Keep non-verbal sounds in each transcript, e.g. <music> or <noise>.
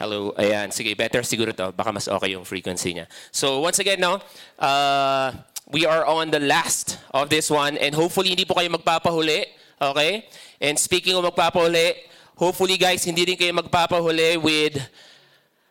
Hello. Ayan. Sige, better siguro to. Baka mas okay yung frequency niya. So, once again, no, uh, we are on the last of this one and hopefully hindi po kayo magpapahuli. Okay? And speaking of magpapahuli, hopefully guys, hindi din kayo magpapahuli with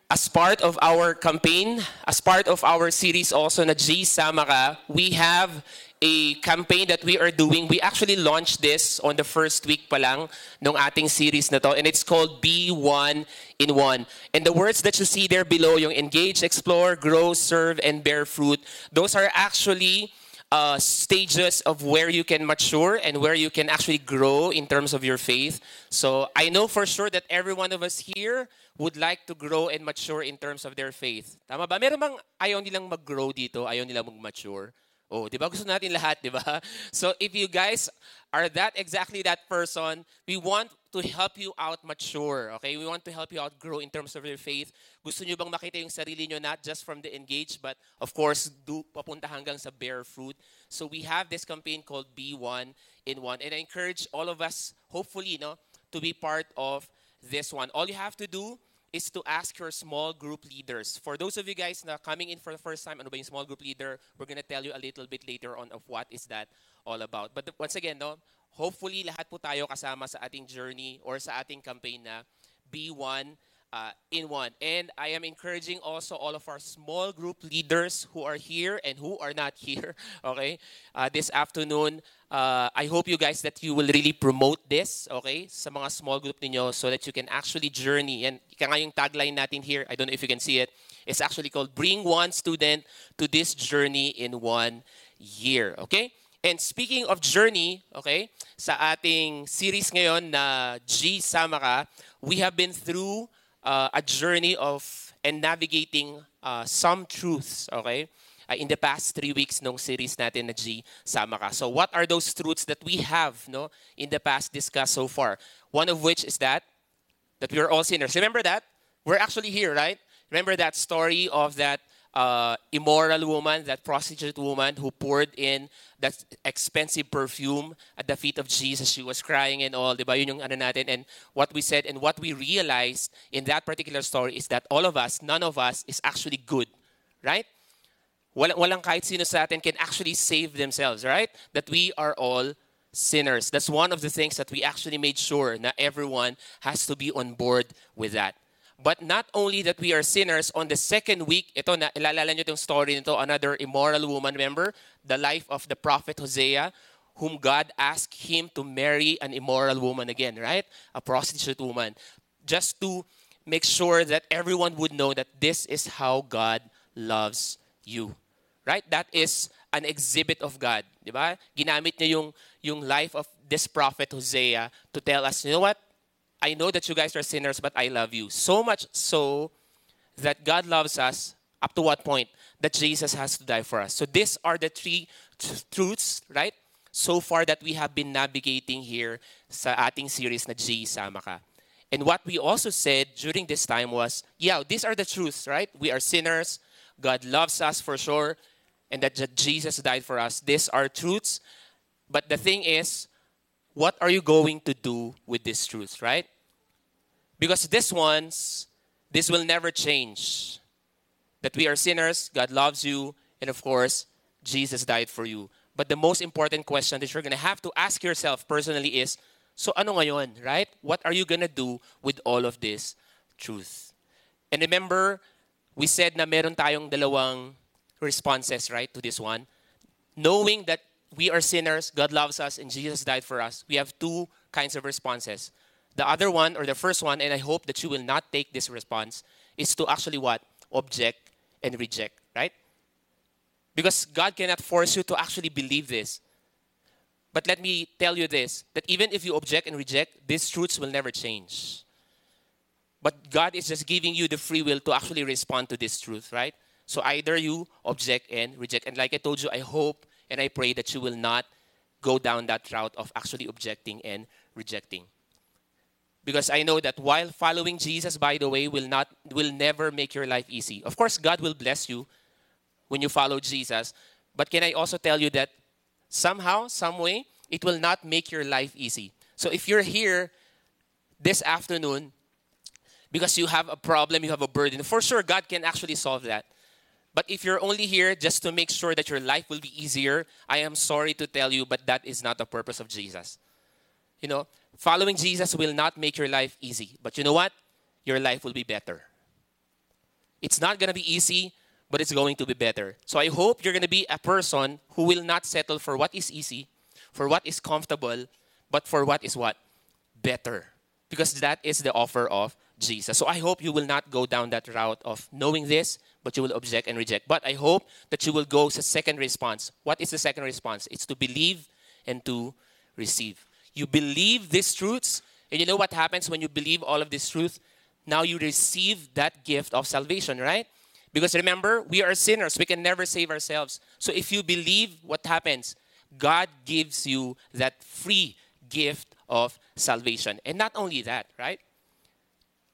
as part of our campaign, as part of our series also na G Sama Ka, we have a campaign that we are doing. We actually launched this on the first week pa lang ng ating series na to and it's called Be One in One. And the words that you see there below, yung engage, explore, grow, serve, and bear fruit, those are actually uh, stages of where you can mature and where you can actually grow in terms of your faith. So I know for sure that every one of us here would like to grow and mature in terms of their faith. Tama ba? Meron bang ayaw nilang mag-grow dito, ayaw nilang mag-mature? Oh, di ba? Gusto natin lahat, di ba? <laughs> So if you guys are that exactly that person, we want to help you out mature, okay? We want to help you out grow in terms of your faith. Gusto niyo bang makita yung sarili niyo not just from the engage, but of course, do papunta hanggang sa bear fruit. So we have this campaign called Be One in One. And I encourage all of us, hopefully, no, to be part of this one. All you have to do is to ask your small group leaders. For those of you guys na coming in for the first time, ano ba yung small group leader? We're gonna tell you a little bit later on of what is that all about. But once again, no, hopefully lahat po tayo kasama sa ating journey or sa ating campaign na Be One uh, in One. And I am encouraging also all of our small group leaders who are here and who are not <laughs> here, okay, uh, this afternoon. Uh, I hope you guys that you will really promote this, okay, sa mga small group ninyo so that you can actually journey. And ika nga yung tagline natin here, I don't know if you can see it, it's actually called Bring One Student to This Journey in One Year, okay? And speaking of journey, okay, sa ating series ngayon na G Sama Ka, we have been through uh, a journey of and navigating uh, some truths, okay? Uh, in the past three weeks nung series natin na G Sama Ka. So what are those truths that we have no, in the past discussed so far? One of which is that, that we are all sinners. Remember that? We're actually here, right? Remember that story of that uh, immoral woman, that prostitute woman who poured in that expensive perfume at the feet of Jesus. She was crying and all, di ba? Yun yung ano natin. And what we said and what we realized in that particular story is that all of us, none of us is actually good, right? Walang, walang kahit sino sa atin can actually save themselves, right? That we are all sinners. That's one of the things that we actually made sure that everyone has to be on board with that. But not only that we are sinners, on the second week, ito na, ilalala nyo story nito, another immoral woman, remember? The life of the prophet Hosea, whom God asked him to marry an immoral woman again, right? A prostitute woman. Just to make sure that everyone would know that this is how God loves you. Right? That is an exhibit of God. Di ba? Ginamit niya yung, yung life of this prophet Hosea to tell us, you know what? I know that you guys are sinners, but I love you. So much so that God loves us up to what point? That Jesus has to die for us. So these are the three truths, right? So far that we have been navigating here sa ating series na G Sama. And what we also said during this time was, yeah, these are the truths, right? We are sinners. God loves us for sure, and that Jesus died for us. These are truths. But the thing is, what are you going to do with these truths, right? Because this ones, this will never change. That we are sinners, God loves you, and of course, Jesus died for you. But the most important question that you're going to have to ask yourself personally is, so ano ngayon, right? What are you going to do with all of this truth? And remember, we said na meron tayong dalawang responses, right, to this one. Knowing that we are sinners, God loves us, and Jesus died for us, we have two kinds of responses. The other one, or the first one, and I hope that you will not take this response, is to actually what? Object and reject, right? Because God cannot force you to actually believe this. But let me tell you this that even if you object and reject, these truths will never change. But God is just giving you the free will to actually respond to this truth, right? So either you object and reject. And like I told you, I hope and I pray that you will not go down that route of actually objecting and rejecting. Because I know that while following Jesus, by the way, will not will never make your life easy. Of course, God will bless you when you follow Jesus. But can I also tell you that somehow, some way, it will not make your life easy. So if you're here this afternoon because you have a problem, you have a burden. For sure, God can actually solve that. But if you're only here just to make sure that your life will be easier, I am sorry to tell you, but that is not the purpose of Jesus. You know, following Jesus will not make your life easy. But you know what? Your life will be better. It's not going to be easy, but it's going to be better. So I hope you're going to be a person who will not settle for what is easy, for what is comfortable, but for what is what? Better. Because that is the offer of Jesus. So I hope you will not go down that route of knowing this, but you will object and reject. But I hope that you will go to second response. What is the second response? It's to believe and to receive. You believe these truths, and you know what happens when you believe all of this truth? Now you receive that gift of salvation, right? Because remember, we are sinners. We can never save ourselves. So if you believe, what happens? God gives you that free gift of salvation. And not only that, right?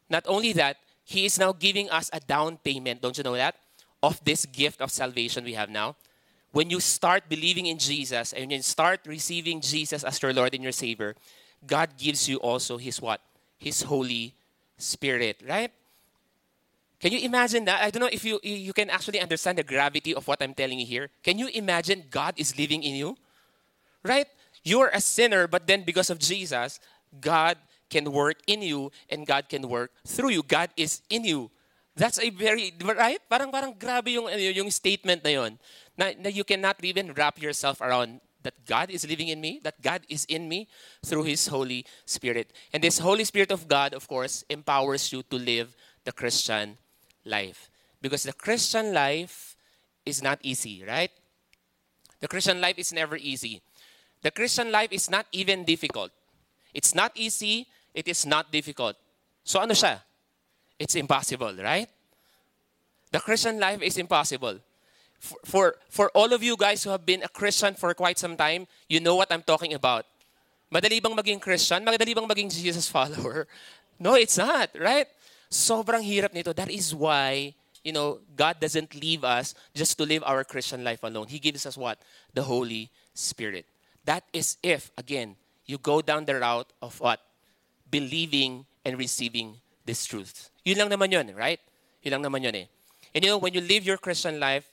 Not only that, He is now giving us a down payment, don't you know that? Of this gift of salvation we have now. When you start believing in Jesus and you start receiving Jesus as your Lord and your Savior, God gives you also His what? His Holy Spirit, right? Can you imagine that? I don't know if you, you can actually understand the gravity of what I'm telling you here. Can you imagine God is living in you? Right? You're a sinner, but then because of Jesus, God can work in you and God can work through you. God is in you. That's a very, right? Parang, parang grabe yung, yung statement na yun. Na, na you cannot even wrap yourself around that God is living in me, that God is in me through His Holy Spirit. And this Holy Spirit of God, of course, empowers you to live the Christian life. Because the Christian life is not easy, right? The Christian life is never easy. The Christian life is not even difficult. It's not easy, it is not difficult. So ano siya? It's impossible, right? The Christian life is impossible. For, for, for all of you guys who have been a Christian for quite some time, you know what I'm talking about. Madali bang maging Christian? Madali bang maging Jesus follower? <laughs> No, it's not, right? Sobrang hirap nito. That is why, you know, God doesn't leave us just to live our Christian life alone. He gives us what? The Holy Spirit. That is if, again, you go down the route of what? Believing and receiving this truth. Yun lang naman yun, right? Yun lang naman yun eh. And you know, when you live your Christian life,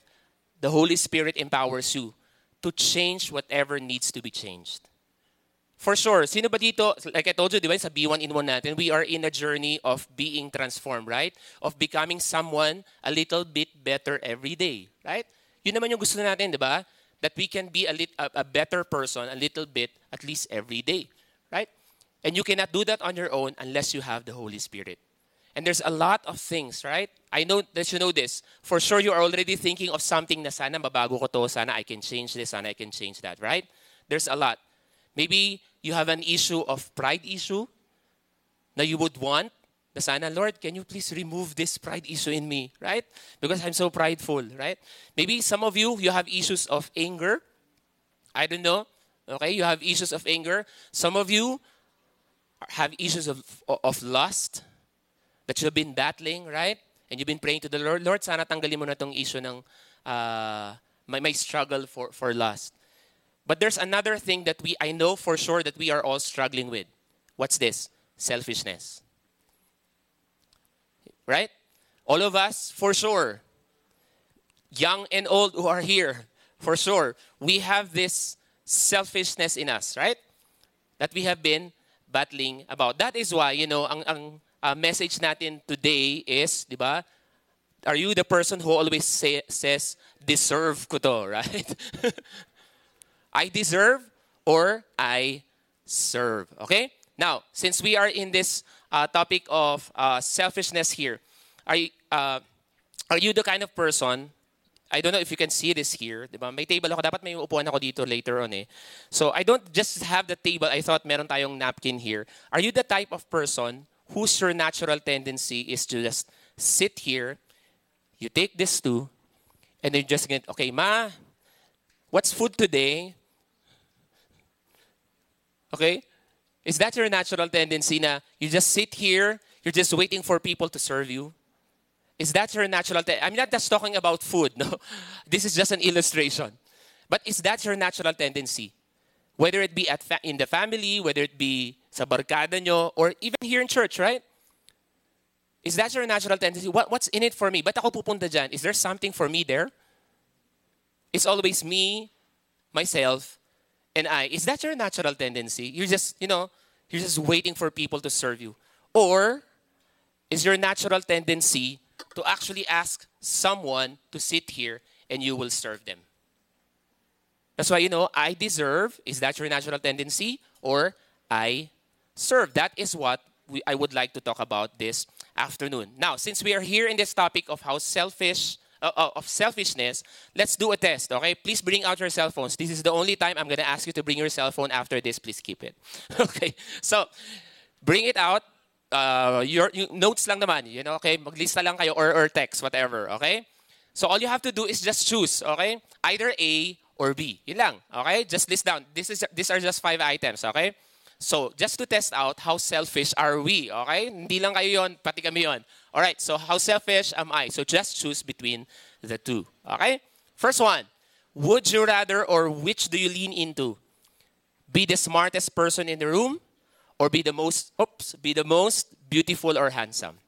the Holy Spirit empowers you to change whatever needs to be changed. For sure, sino ba dito, like I told you, di ba, sa B1 in 1 natin, we are in a journey of being transformed, right? Of becoming someone a little bit better every day, right? Yun naman yung gusto natin, di ba? That we can be a, lit, a, a better person a little bit at least every day? And you cannot do that on your own unless you have the Holy Spirit. And there's a lot of things, right? I know that you know this. For sure, you are already thinking of something na sana mabago ko to, sana I can change this, sana I can change that, right? There's a lot. Maybe you have an issue of pride issue na you would want na sana, Lord, can you please remove this pride issue in me, right? Because I'm so prideful, right? Maybe some of you, you have issues of anger. I don't know. Okay, you have issues of anger. Some of you have issues of, of lust that you've been battling, right? And you've been praying to the Lord, Lord, sana tanggalin mo na tong issue ng uh, may, may struggle for, for lust. But there's another thing that we I know for sure that we are all struggling with. What's this? Selfishness. Right? All of us, for sure, young and old who are here, for sure, we have this selfishness in us, right? That we have been battling about. That is why, you know, ang, ang uh, message natin today is, di ba? Are you the person who always say, says, deserve ko to, <laughs> right? I deserve or I serve. Okay? Now, since we are in this uh, topic of uh, selfishness here, are you, uh, are you the kind of person, I don't know if you can see this here, di ba? May table ako, dapat may upuan ako dito later on eh. So I don't just have the table, I thought meron tayong napkin here. Are you the type of person whose your natural tendency is to just sit here, you take this too, and then just get, okay, ma, what's food today? Okay? Is that your natural tendency na you just sit here, you're just waiting for people to serve you? Is that your natural? I'm not just talking about food, <laughs> no. This is just an illustration. But is that your natural tendency? Whether it be at fa- in the family, whether it be sa barkada nyo, or even here in church, right? Is that your natural tendency? What, what's in it for me? Ba't ako pupunta dyan? Is there something for me there? It's always me, myself, and I. Is that your natural tendency? You're just, you know, you're just waiting for people to serve you. Or is your natural tendency to actually ask someone to sit here and you will serve them? That's why, you know, I deserve. Is that your natural tendency? Or I serve. That is what we, I would like to talk about this afternoon. Now, since we are here in this topic of how selfish, uh, uh, of selfishness, let's do a test, okay? Please bring out your cell phones. This is the only time I'm going to ask you to bring your cell phone. After this, please keep it. <laughs> okay, so bring it out. Uh, your, notes lang naman, you know, okay? Maglista lang kayo or, or text, whatever, okay? So all you have to do is just choose, okay? Either A or B. Yun lang, okay? Just list down. This is, these are just five items, okay? So, just to test out how selfish are we, okay? Hindi lang kayo yon, pati kami yon. All right, so how selfish am I? So, just choose between the two, okay? First one, would you rather or which do you lean into? Be the smartest person in the room or be the most, oops, be the most beautiful or handsome?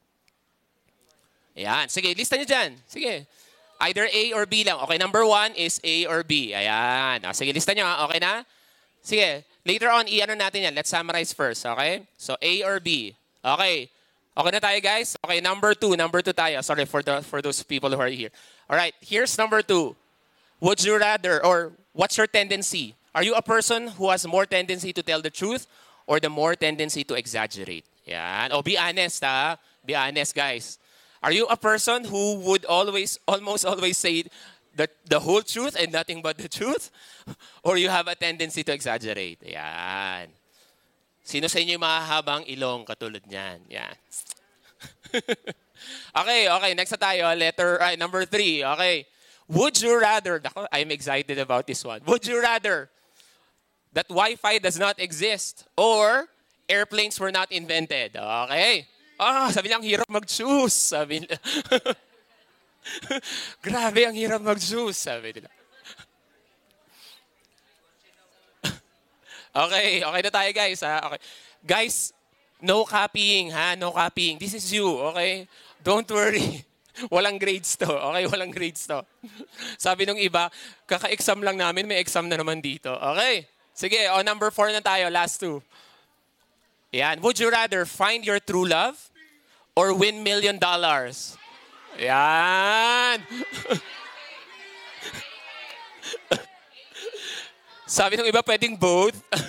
Ayan, sige, lista nyo dyan. Sige. Either A or B lang. Okay, number one is A or B. Ayan. O, sige, lista nyo. Ah. Okay na? Sige, later on, i-ano natin yan. Let's summarize first, okay? So, A or B. Okay. Okay na tayo, guys? Okay, number two. Number two tayo. Sorry for, the, for those people who are here. All right, here's number two. Would you rather, or what's your tendency? Are you a person who has more tendency to tell the truth or the more tendency to exaggerate? Yan. O, be honest, ha? Be honest, guys. Are you a person who would always, almost always say the, the whole truth and nothing but the truth? <laughs> Or you have a tendency to exaggerate? Yan. Sino sa inyo yung mahahabang ilong katulad niyan? Yan. <laughs> okay, okay. Next na tayo. Letter, ay, number three. Okay. Would you rather, I'm excited about this one. Would you rather that Wi-Fi does not exist or airplanes were not invented? Okay. Ah, sabi niya, ang hirap mag-choose. Sabi nila. <laughs> Grabe, ang hirap mag-choose. Sabi nila. <laughs> okay, okay na tayo guys. Ha? Okay. Guys, no copying ha, no copying. This is you, okay? Don't worry. <laughs> Walang grades to. Okay, walang grades to. Sabi nung iba, kaka-exam lang namin, may exam na naman dito. Okay? Sige, oh, number four na tayo, last two. Yan. Would you rather find your true love or win million dollars? Yan. <laughs> Sabi ng iba, pwedeng both. <laughs>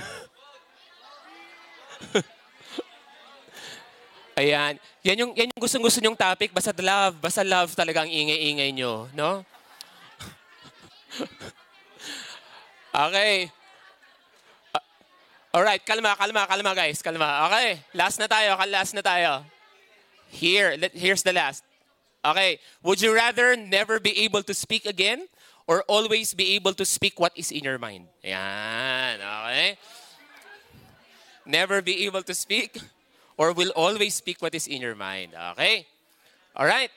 Ayan. Yan yung, yan yung gustong-gusto nyong topic. Basta love. Basta love talaga ang ingay-ingay nyo. No? <laughs> okay. Alright, kalma, kalma, kalma guys, kalma. Okay, last na tayo, last na tayo. Here, here's the last. Okay, would you rather never be able to speak again or always be able to speak what is in your mind? Yan, okay? Never be able to speak or will always speak what is in your mind. Okay? Alright.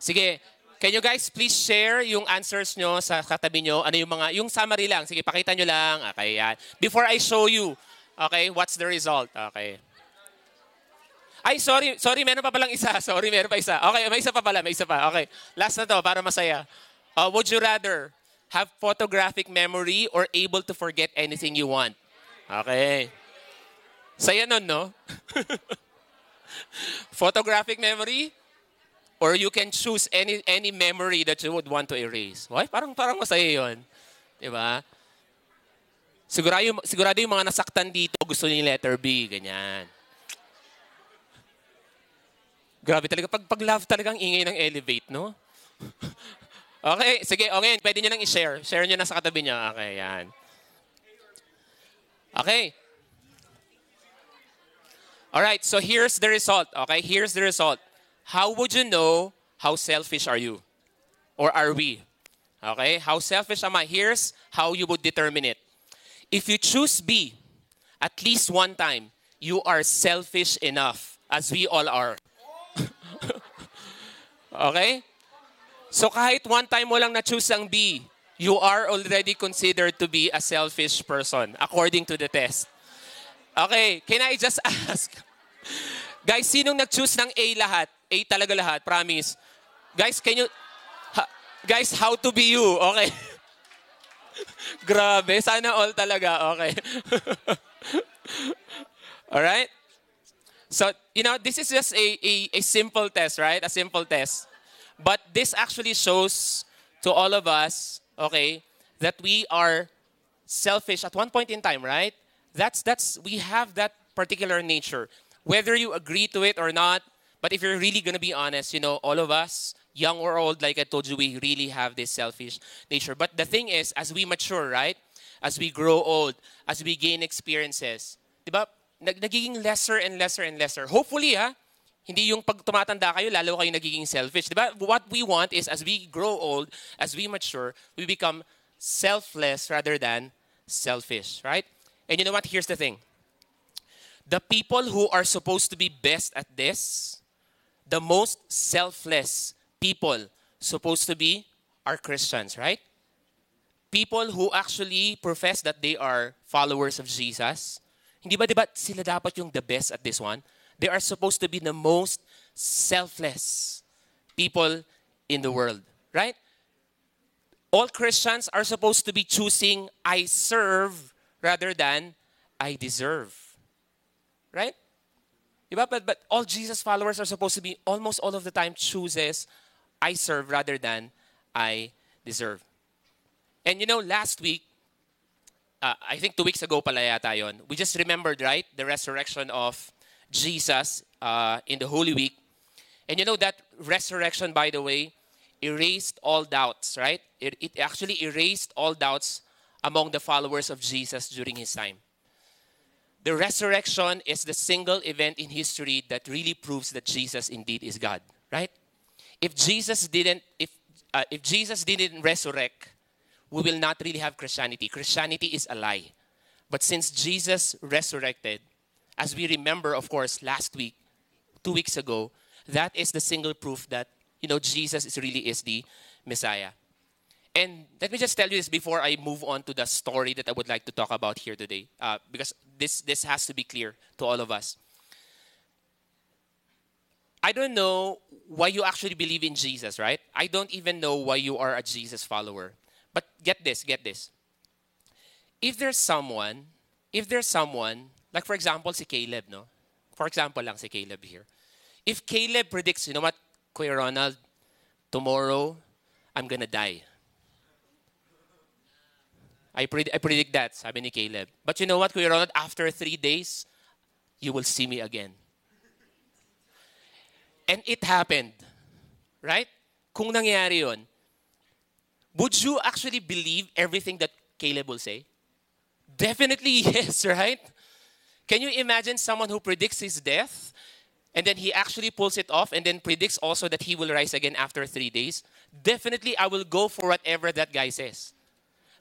Sige, Can you guys please share yung answers nyo sa katabi nyo? Ano yung mga, yung summary lang. Sige, pakita nyo lang. Okay, yan. Before I show you, okay, what's the result? Okay. Ay, sorry, sorry, meron pa palang isa. <laughs> Sorry, meron pa isa. Okay, may isa pa pala, may isa pa. Okay, last na to para masaya. Uh, would you rather have photographic memory or able to forget anything you want? Okay. Saya nun, no? <laughs> photographic memory Or you can choose any any memory that you would want to erase. Why? Parang parang masaya 'yon. 'Di ba? Sigurado yung, sigurado yung mga nasaktan dito gusto niyo letter B, ganyan. Grabe talaga. Pag, pag love talagang ingay ng elevate, no? <laughs> okay, sige, okay. Pwede nyo nang i-share. Share nyo na sa katabi nyo. Okay, yan. Okay. Alright, so here's the result. Okay, here's the result how would you know how selfish are you? Or are we? Okay, how selfish am I? Here's how you would determine it. If you choose B, at least one time, you are selfish enough, as we all are. <laughs> okay? So kahit one time mo lang na-choose ang B, you are already considered to be a selfish person, according to the test. Okay, can I just <laughs> ask? Guys, sinong nag-choose ng A lahat? A talaga lahat, promise. Guys, can you... Ha, guys, how to be you, okay? <laughs> Grabe, sana all talaga, okay. <laughs> all right? So, you know, this is just a, a, a simple test, right? A simple test. But this actually shows to all of us, okay, that we are selfish at one point in time, right? That's that's we have that particular nature. Whether you agree to it or not, but if you're really gonna be honest, you know, all of us, young or old, like I told you, we really have this selfish nature. But the thing is, as we mature, right? As we grow old, as we gain experiences, di ba? Nagiging lesser and lesser and lesser. Hopefully, ha? Hindi yung pag tumatanda kayo, lalo kayo nagiging selfish. Di ba? What we want is as we grow old, as we mature, we become selfless rather than selfish, right? And you know what? Here's the thing. The people who are supposed to be best at this, the most selfless people supposed to be are Christians, right? People who actually profess that they are followers of Jesus. Hindi ba, di ba, sila dapat yung the best at this one? They are supposed to be the most selfless people in the world, right? All Christians are supposed to be choosing I serve rather than I deserve. Right? But, but all Jesus followers are supposed to be almost all of the time chooses I serve rather than I deserve. And you know, last week, uh, I think two weeks ago pala yata we just remembered, right, the resurrection of Jesus uh, in the Holy Week. And you know that resurrection, by the way, erased all doubts, right? It, it actually erased all doubts among the followers of Jesus during his time. The resurrection is the single event in history that really proves that Jesus indeed is God, right? If Jesus didn't, if, uh, if Jesus didn't resurrect, we will not really have Christianity. Christianity is a lie. But since Jesus resurrected, as we remember, of course, last week, two weeks ago, that is the single proof that you know Jesus really is the Messiah. And let me just tell you this before I move on to the story that I would like to talk about here today, uh, because this this has to be clear to all of us. I don't know why you actually believe in Jesus, right? I don't even know why you are a Jesus follower. But get this, get this. If there's someone, if there's someone, like for example, si Caleb, no? For example lang si Caleb here. If Caleb predicts, you know what, Kuya Ronald, tomorrow, I'm gonna die. I, pred- I predict that, sabi ni Caleb. But you know what, Kuya Ronald? After three days, you will see me again. And it happened. Right? Kung nangyari yun, would you actually believe everything that Caleb will say? Definitely <laughs> yes, right? Can you imagine someone who predicts his death and then he actually pulls it off and then predicts also that he will rise again after three days? Definitely, I will go for whatever that guy says.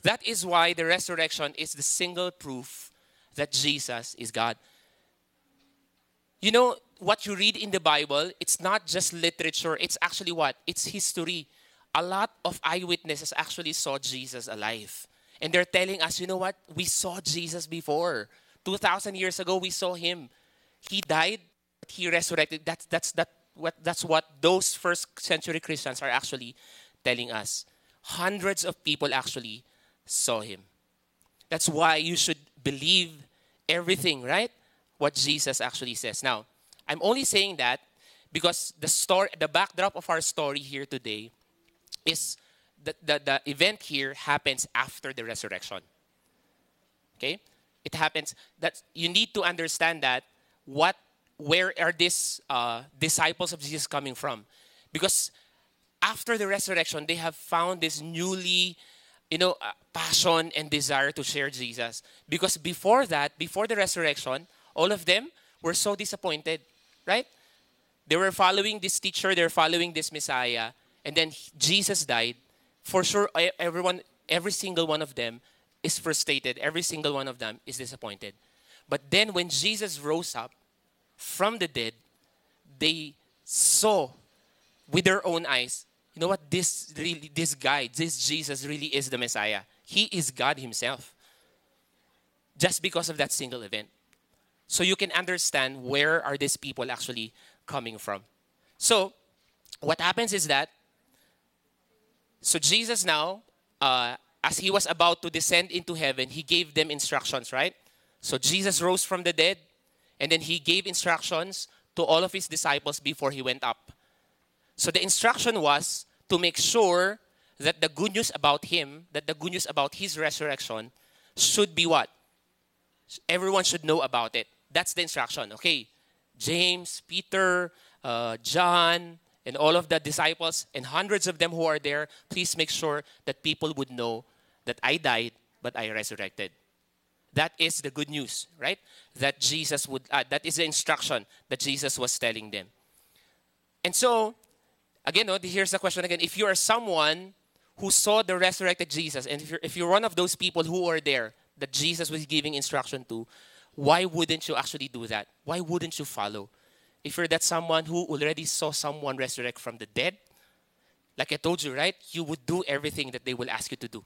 That is why the resurrection is the single proof that Jesus is God. You know, what you read in the Bible, it's not just literature, it's actually what? It's history. A lot of eyewitnesses actually saw Jesus alive. And they're telling us, you know what? We saw Jesus before. 2,000 years ago, we saw him. He died, but he resurrected. That's, that's, that, what, that's what those first century Christians are actually telling us. Hundreds of people actually saw him. That's why you should believe everything, right? What Jesus actually says. Now, I'm only saying that because the story, the backdrop of our story here today is the, the, the event here happens after the resurrection. Okay? It happens that you need to understand that what where are these uh, disciples of Jesus coming from? Because after the resurrection, they have found this newly, you know, uh, passion and desire to share Jesus. Because before that, before the resurrection, all of them were so disappointed, right? They were following this teacher, they were following this Messiah, and then Jesus died. For sure, everyone, every single one of them is frustrated. Every single one of them is disappointed. But then when Jesus rose up from the dead, they saw with their own eyes, you know what? This really, this guy, this Jesus really is the Messiah. He is God Himself. Just because of that single event. so you can understand where are these people actually coming from. So, what happens is that, so Jesus now, uh, as he was about to descend into heaven, he gave them instructions, right? So Jesus rose from the dead, and then he gave instructions to all of his disciples before he went up. So the instruction was to make sure that the good news about him, that the good news about his resurrection should be what? Everyone should know about it. That's the instruction. Okay. James, Peter, uh, John, and all of the disciples, and hundreds of them who are there, please make sure that people would know that I died, but I resurrected. That is the good news, right? That Jesus would, uh, that is the instruction that Jesus was telling them. And so, again, no, here's the question again. If you are someone who saw the resurrected Jesus, and if you're, if you're one of those people who were there that Jesus was giving instruction to, why wouldn't you actually do that? Why wouldn't you follow? If you're that someone who already saw someone resurrect from the dead, like I told you, right? You would do everything that they will ask you to do.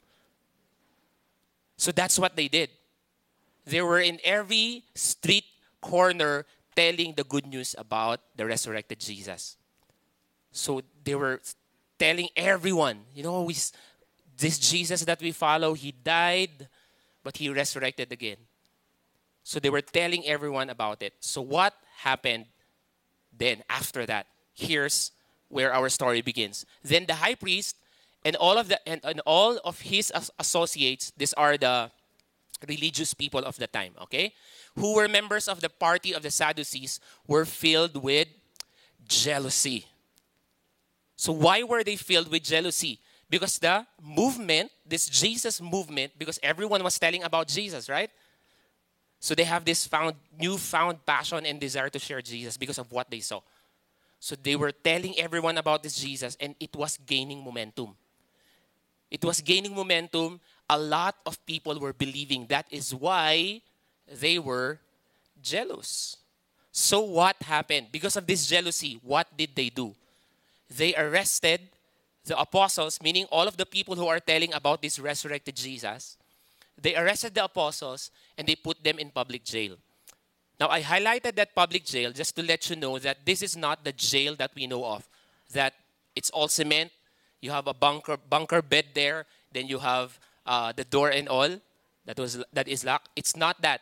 So that's what they did. They were in every street corner telling the good news about the resurrected Jesus. So they were telling everyone, you know, we, this Jesus that we follow, he died, but he resurrected again. So they were telling everyone about it. So what happened then after that? Here's where our story begins. Then the high priest and all of the and, and all of his associates, these are the religious people of the time, okay? Who were members of the party of the Sadducees were filled with jealousy. So why were they filled with jealousy? Because the movement, this Jesus movement, because everyone was telling about Jesus, right? So they have this found newfound passion and desire to share Jesus because of what they saw. So they were telling everyone about this Jesus and it was gaining momentum. It was gaining momentum. A lot of people were believing. That is why they were jealous. So what happened? Because of this jealousy, what did they do? They arrested the apostles, meaning all of the people who are telling about this resurrected Jesus. They arrested the apostles and they put them in public jail. Now, I highlighted that public jail just to let you know that this is not the jail that we know of, that it's all cement, you have a bunker, bunker bed there, then you have uh, the door and all that, was, that is locked. It's not that.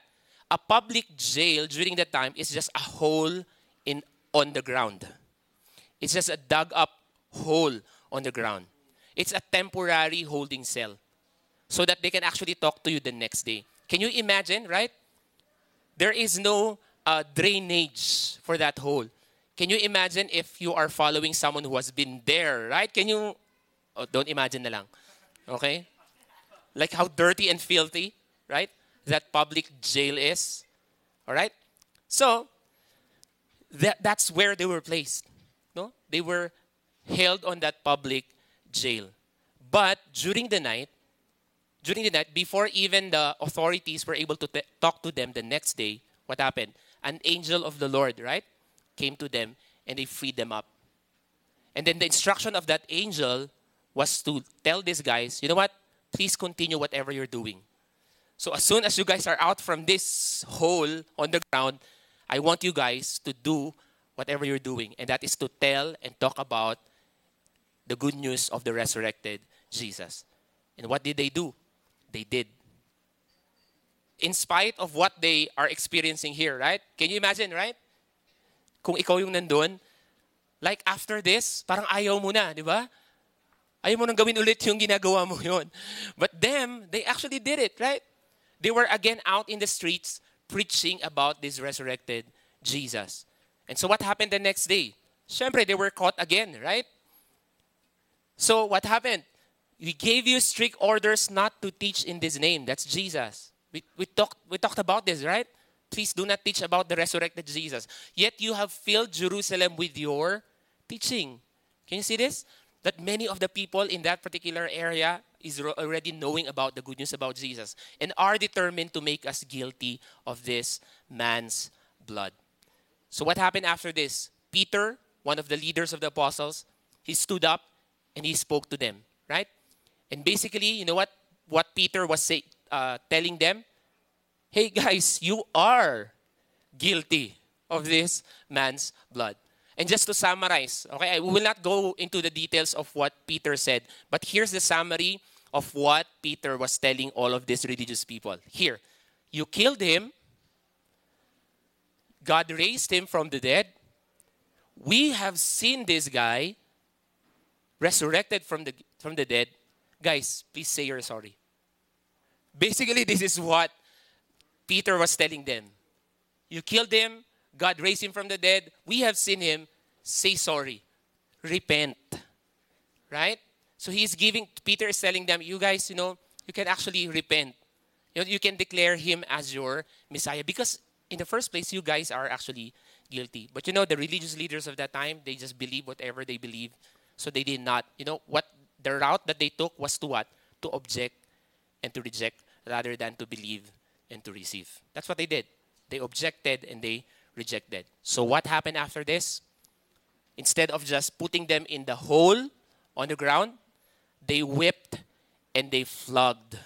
A public jail during that time is just a hole in, on the ground. It's just a dug up hole on the ground. It's a temporary holding cell so that they can actually talk to you the next day. Can you imagine, right? There is no uh, drainage for that hole. Can you imagine if you are following someone who has been there, right? Can you, oh, don't imagine na lang. Okay? Like how dirty and filthy, right? That public jail is. All right? So, that, that's where they were placed. No? They were held on that public jail. But during the night, during the night, before even the authorities were able to t- talk to them the next day, what happened? An angel of the Lord, right, came to them and they freed them up. And then the instruction of that angel was to tell these guys, you know what? Please continue whatever you're doing. So as soon as you guys are out from this hole on the ground, I want you guys to do whatever you're doing, and that is to tell and talk about the good news of the resurrected Jesus. And what did they do? They did. In spite of what they are experiencing here, right? Can you imagine, right? Kung ikaw yung nandun, like after this, parang ayaw mo na, di ba? Ayaw mo nang gawin ulit yung ginagawa mo <laughs> yon. But them, they actually did it, right? They were again out in the streets preaching about this resurrected Jesus. And so what happened the next day? Siyempre, they were caught again, right? So what happened? We gave you strict orders not to teach in this name. That's Jesus. We, we, talked, we talked about this, right? Please do not teach about the resurrected Jesus. Yet you have filled Jerusalem with your teaching. Can you see this? That many of the people in that particular area is already knowing about the good news about Jesus and are determined to make us guilty of this man's blood. So what happened after this? Peter, one of the leaders of the apostles, he stood up and he spoke to them, right? And basically, you know what? What Peter was say, uh, telling them? Hey guys, you are guilty of this man's blood. And just to summarize, okay, I will not go into the details of what Peter said, but here's the summary of what Peter was telling all of these religious people. Here, you killed him, God raised him from the dead. We have seen this guy resurrected from the, from the dead. Guys, please say you're sorry. Basically, this is what Peter was telling them. You killed him, God raised him from the dead. We have seen him. Say sorry. Repent. Right? So he's giving, Peter is telling them, you guys, you know, you can actually repent. You, know, you can declare him as your Messiah because in the first place, you guys are actually guilty. But you know, the religious leaders of that time, they just believe whatever they believe. So they did not, you know, what the route that they took was to what? To object and to reject rather than to believe and to receive. That's what they did. They objected and they rejected. So what happened after this? Instead of just putting them in the hole on the ground, they whipped and they flogged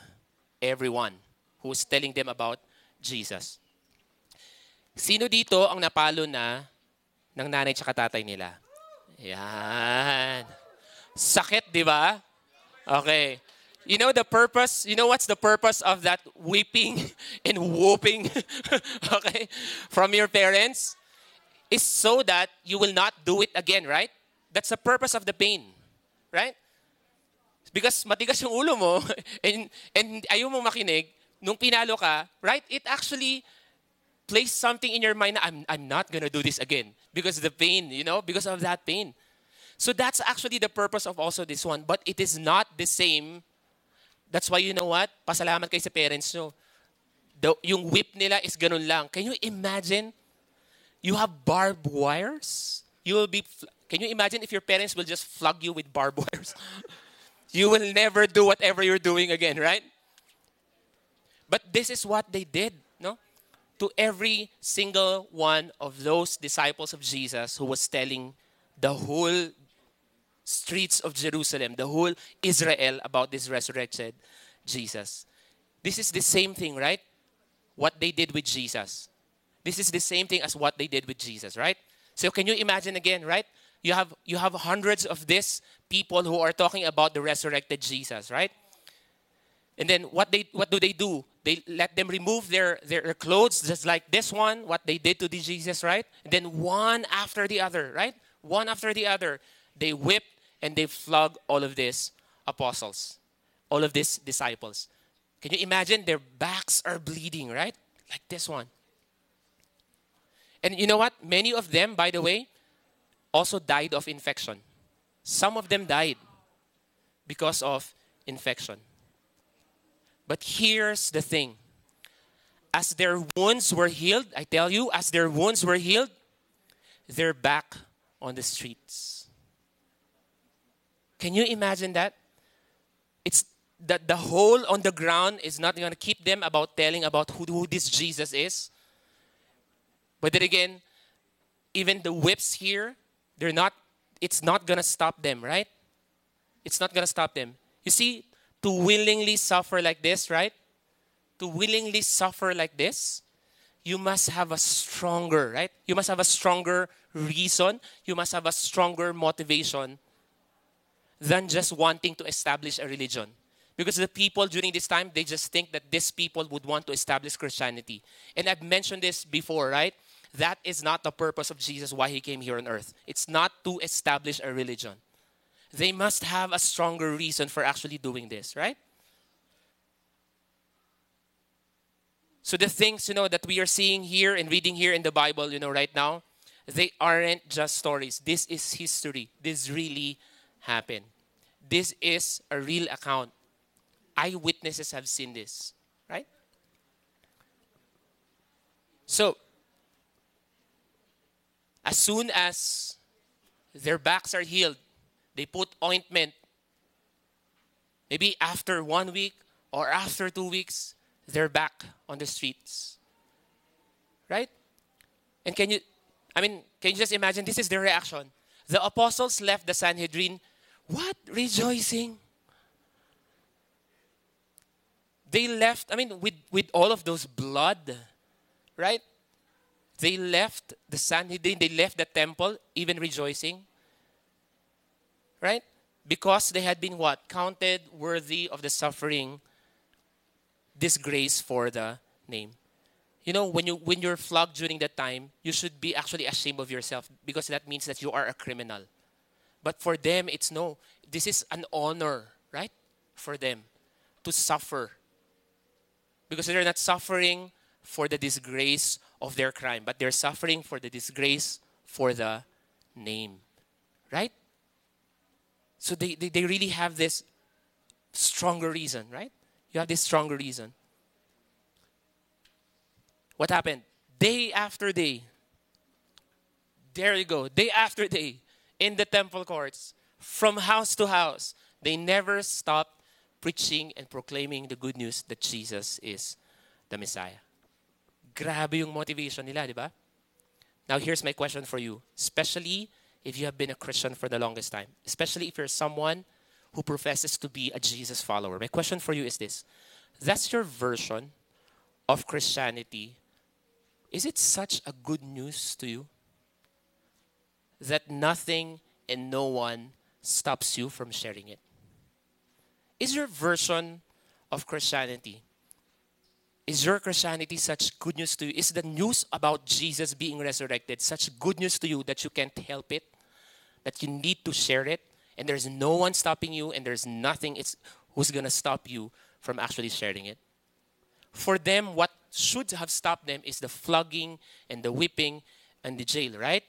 everyone who was telling them about Jesus. Sino dito ang napalo na ng nanay at tatay nila? Yan. Sakit, di ba? Okay. You know the purpose? You know what's the purpose of that weeping <laughs> and whooping, <laughs> okay, from your parents? Is so that you will not do it again, right? That's the purpose of the pain, right? Because matigas yung ulo mo <laughs> and, and ayaw mo makinig, nung pinalo ka, right? It actually place something in your mind I'm, I'm not going to do this again because of the pain, you know, because of that pain. So that's actually the purpose of also this one. But it is not the same. That's why you know what? Pasalamat kay sa parents nyo. The, yung whip nila is ganun lang. Can you imagine? You have barbed wires? You will be, can you imagine if your parents will just flog you with barbed <laughs> wires? you will never do whatever you're doing again, right? But this is what they did to every single one of those disciples of Jesus who was telling the whole streets of Jerusalem, the whole Israel about this resurrected Jesus. This is the same thing, right? What they did with Jesus. This is the same thing as what they did with Jesus, right? So can you imagine again, right? You have you have hundreds of these people who are talking about the resurrected Jesus, right? And then what they what do they do? They let them remove their, their clothes, just like this one, what they did to the Jesus, right? And then one after the other, right? One after the other, they whip and they flog all of these apostles, all of these disciples. Can you imagine? Their backs are bleeding, right? Like this one. And you know what? Many of them, by the way, also died of infection. Some of them died because of infection. But here's the thing as their wounds were healed, I tell you, as their wounds were healed, they're back on the streets. Can you imagine that? It's that the hole on the ground is not going to keep them about telling about who, who this Jesus is. But then again, even the whips here, they're not, it's not going to stop them, right? It's not going to stop them. You see, to willingly suffer like this, right? To willingly suffer like this, you must have a stronger, right? You must have a stronger reason. You must have a stronger motivation than just wanting to establish a religion. Because the people during this time, they just think that these people would want to establish Christianity. And I've mentioned this before, right? That is not the purpose of Jesus, why he came here on earth. It's not to establish a religion they must have a stronger reason for actually doing this, right? So the things, you know, that we are seeing here and reading here in the Bible, you know, right now, they aren't just stories. This is history. This really happened. This is a real account. Eyewitnesses have seen this, right? So, as soon as their backs are healed, they put ointment. Maybe after one week or after two weeks, they're back on the streets. Right? And can you, I mean, can you just imagine? This is their reaction. The apostles left the Sanhedrin. What? Rejoicing? They left, I mean, with, with all of those blood, right? they left the Sanhedrin, they left the temple, even rejoicing. Right? Because they had been what? Counted worthy of the suffering, disgrace for the name. You know, when you when you're flogged during that time, you should be actually ashamed of yourself because that means that you are a criminal. But for them, it's no. This is an honor, right? For them to suffer. Because they're not suffering for the disgrace of their crime, but they're suffering for the disgrace for the name. Right? So they, they, they really have this stronger reason, right? You have this stronger reason. What happened? Day after day. There you go. Day after day in the temple courts, from house to house, they never stopped preaching and proclaiming the good news that Jesus is the Messiah. Grabe yung motivation nila, di ba? Now here's my question for you, especially if you have been a Christian for the longest time, especially if you're someone who professes to be a Jesus follower. My question for you is this. That's your version of Christianity. Is it such a good news to you that nothing and no one stops you from sharing it? Is your version of Christianity is your Christianity such good news to you? Is the news about Jesus being resurrected such good news to you that you can't help it? That you need to share it? And there's no one stopping you, and there's nothing it's, who's going to stop you from actually sharing it? For them, what should have stopped them is the flogging and the whipping and the jail, right?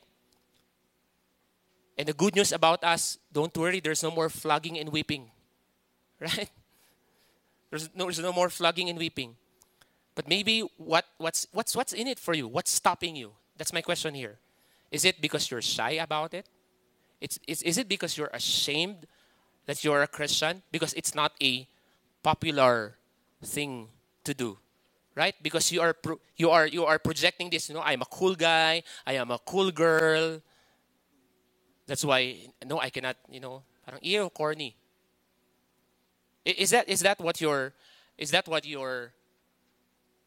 And the good news about us, don't worry, there's no more flogging and whipping. <laughs> Right? There's no, there's no more flogging and whipping. But maybe what, what's, what's, what's in it for you? What's stopping you? That's my question here. Is it because you're shy about it? It's, it's, is it because you're ashamed that you're a Christian? Because it's not a popular thing to do, right? Because you are, pro, you are, you are projecting this, you know, I'm a cool guy, I am a cool girl. That's why, no, I cannot, you know, parang ew, corny. Is that, is that what your, is that what your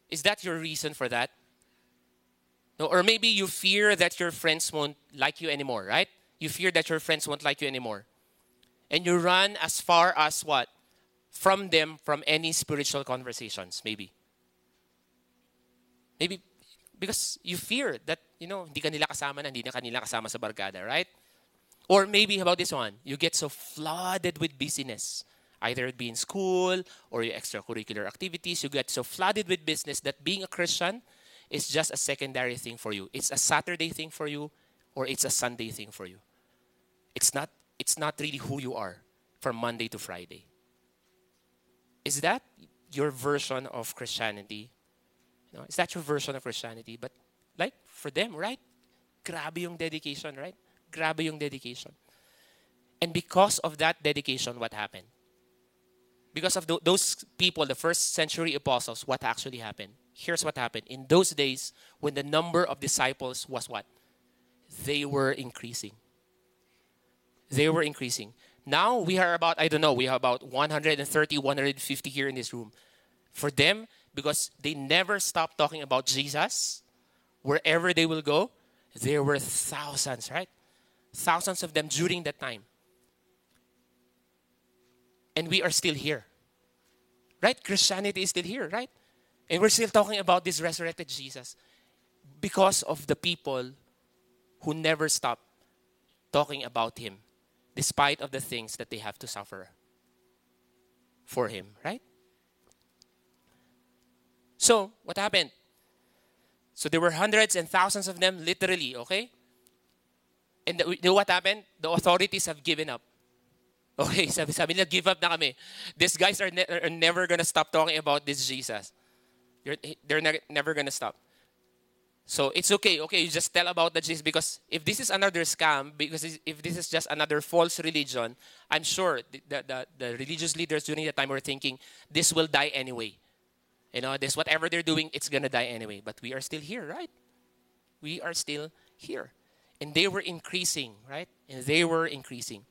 is that your reason for that? No, or maybe you fear that your friends won't like you anymore, right? You fear that your friends won't like you anymore. And you run as far as what? From them, from any spiritual conversations, maybe. Maybe because you fear that, you know, hindi ka nila kasama na, hindi na kanila kasama sa barkada, right? Or maybe about this one, you get so flooded with busyness either it be in school or your extracurricular activities. You get so flooded with business that being a Christian is just a secondary thing for you. It's a Saturday thing for you or it's a Sunday thing for you. It's not, it's not really who you are from Monday to Friday. Is that your version of Christianity? You know, is that your version of Christianity? But like for them, right? Grabe yung dedication, right? Grabe yung dedication. And because of that dedication, what happened? because of th- those people, the first century apostles, what actually happened? Here's what happened. In those days, when the number of disciples was what? They were increasing. They were increasing. Now we are about, I don't know, we have about 130, 150 here in this room. For them, because they never stopped talking about Jesus, wherever they will go, there were thousands, right? Thousands of them during that time and we are still here. Right? Christianity is still here, right? And we're still talking about this resurrected Jesus because of the people who never stop talking about him despite of the things that they have to suffer for him, right? So, what happened? So there were hundreds and thousands of them literally, okay? And you know what happened? The authorities have given up. <laughs> Okay, sabi, sabi nila, give up na kami. These guys are, ne- are never gonna stop talking about this Jesus. They're, they're ne- never gonna stop. So it's okay, okay, you just tell about the Jesus because if this is another scam, because if this is just another false religion, I'm sure the, the, the religious leaders during the time were thinking, this will die anyway. You know, this whatever they're doing, it's gonna die anyway. But we are still here, right? We are still here. And they were increasing, right? And they were increasing.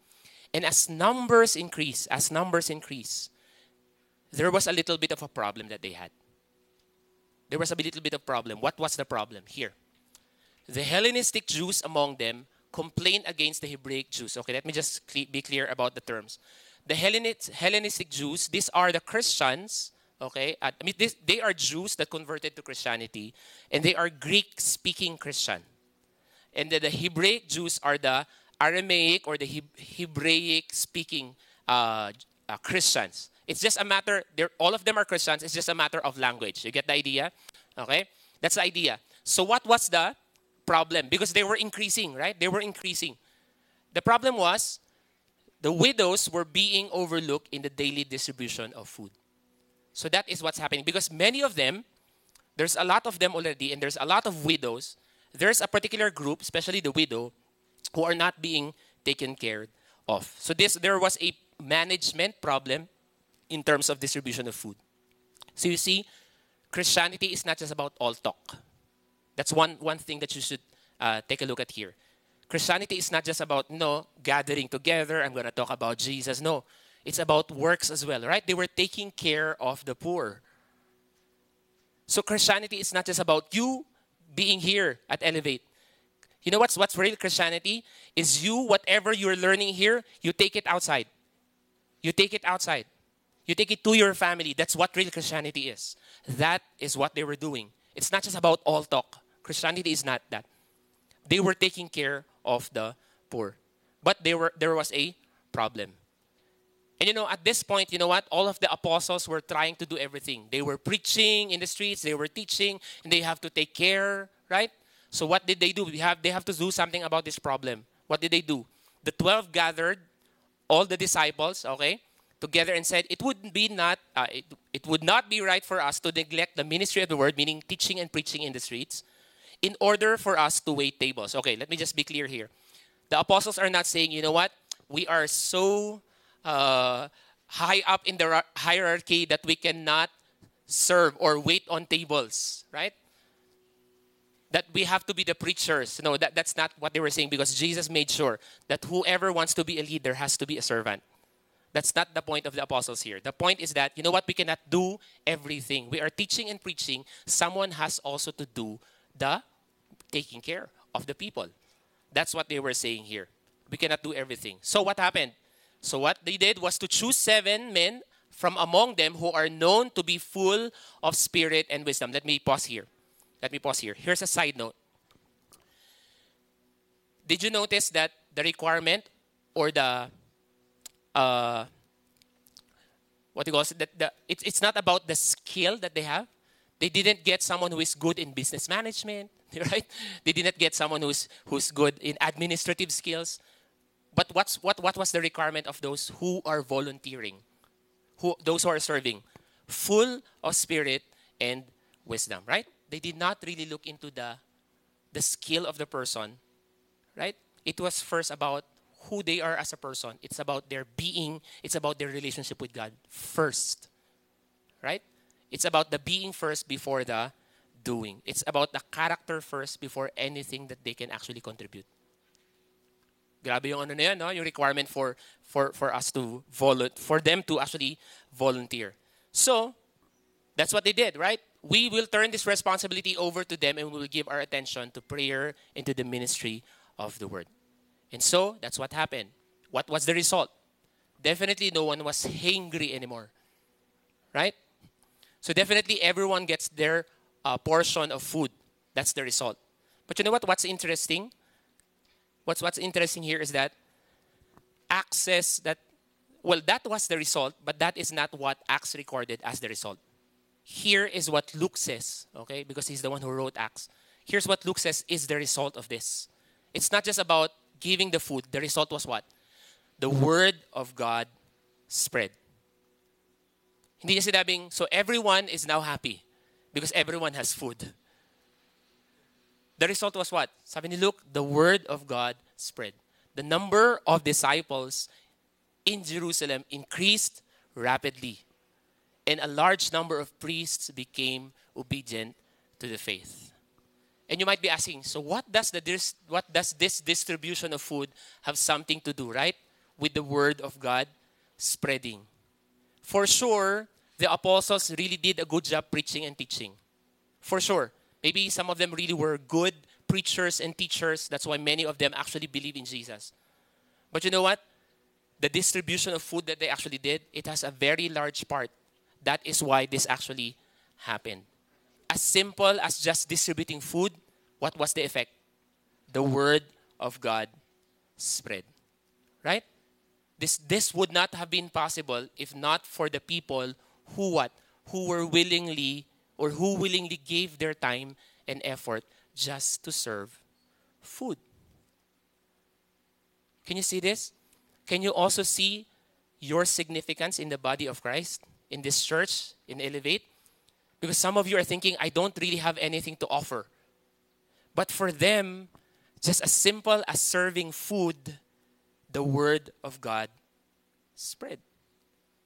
And as numbers increase, as numbers increase, there was a little bit of a problem that they had. There was a little bit of problem. What was the problem? Here. the Hellenistic Jews among them complained against the Hebraic Jews. Okay, let me just be clear about the terms. The Hellenistic Jews, these are the Christians, okay? I mean, this, they are Jews that converted to Christianity, and they are Greek speaking Christian. And the, the Hebraic Jews are the Aramaic or the Hebraic speaking uh, uh, Christians. It's just a matter, all of them are Christians, it's just a matter of language. You get the idea? Okay? That's the idea. So, what was the problem? Because they were increasing, right? They were increasing. The problem was the widows were being overlooked in the daily distribution of food. So, that is what's happening. Because many of them, there's a lot of them already, and there's a lot of widows. There's a particular group, especially the widow, who are not being taken care of. So, this there was a management problem in terms of distribution of food. So you see, Christianity is not just about all talk. That's one, one thing that you should uh, take a look at here. Christianity is not just about no gathering together. I'm going to talk about Jesus. No, it's about works as well, right? They were taking care of the poor. So Christianity is not just about you being here at Elevate. You know what's what's real Christianity is you whatever you're learning here, you take it outside. You take it outside. You take it to your family. That's what real Christianity is. That is what they were doing. It's not just about all talk. Christianity is not that. They were taking care of the poor. But there, were, there was a problem. And you know, at this point, you know what? All of the apostles were trying to do everything. They were preaching in the streets, they were teaching, and they have to take care, right? So what did they do? We have, they have to do something about this problem. What did they do? The 12 gathered all the disciples, okay, together and said, it would be not, uh, it, it would not be right for us to neglect the ministry of the word, meaning teaching and preaching in the streets, in order for us to wait tables. Okay, let me just be clear here. The apostles are not saying, you know what, we are so uh, high up in the hierarchy that we cannot serve or wait on tables, right? that we have to be the preachers. No, that, that's not what they were saying because Jesus made sure that whoever wants to be a leader has to be a servant. That's not the point of the apostles here. The point is that, you know what, we cannot do everything. We are teaching and preaching. Someone has also to do the taking care of the people. That's what they were saying here. We cannot do everything. So what happened? So what they did was to choose seven men from among them who are known to be full of spirit and wisdom. Let me pause here. Let me pause here. Here's a side note. Did you notice that the requirement or the uh, what you call that the, it's, it's not about the skill that they have. They didn't get someone who is good in business management, <laughs> right? They didn't get someone who's who's good in administrative skills. But what's what what was the requirement of those who are volunteering? Who those who are serving? Full of spirit and wisdom, right? they did not really look into the, the skill of the person, right? It was first about who they are as a person. It's about their being, it's about their relationship with God first, right? It's about the being first before the doing. It's about the character first before anything that they can actually contribute. Grabe yung ano na yan, no? yung requirement for, for, for us to volunteer, for them to actually volunteer. So, that's what they did, right? we will turn this responsibility over to them and we will give our attention to prayer and to the ministry of the word. And so that's what happened. What was the result? Definitely no one was hungry anymore. Right? So definitely everyone gets their uh, portion of food. That's the result. But you know what? What's interesting? What's what's interesting here is that access that well that was the result, but that is not what Acts recorded as the result here is what Luke says, okay, because he's the one who wrote Acts. Here's what Luke says is the result of this. It's not just about giving the food. The result was what? The word of God spread. Hindi niya sinabing, so everyone is now happy because everyone has food. The result was what? Sabi ni Luke, the word of God spread. The number of disciples in Jerusalem increased rapidly and a large number of priests became obedient to the faith. And you might be asking, so what does the what does this distribution of food have something to do, right? With the word of God spreading. For sure, the apostles really did a good job preaching and teaching. For sure. Maybe some of them really were good preachers and teachers. That's why many of them actually believe in Jesus. But you know what? The distribution of food that they actually did, it has a very large part. That is why this actually happened. As simple as just distributing food, what was the effect? The word of God spread. Right? This, this would not have been possible if not for the people who what? Who were willingly or who willingly gave their time and effort just to serve food. Can you see this? Can you also see your significance in the body of Christ, in this church, in Elevate? Because some of you are thinking, I don't really have anything to offer. But for them, just as simple as serving food, the word of God spread.